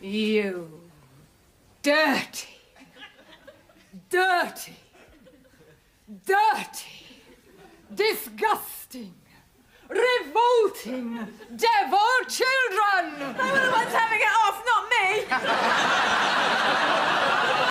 You. Dirty, dirty, dirty, disgusting, revolting. Devil children!